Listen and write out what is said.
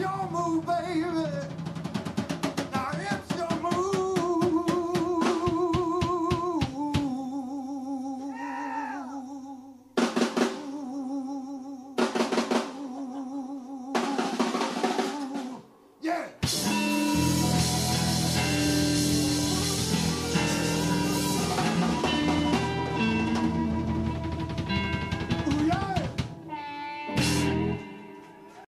your move, baby.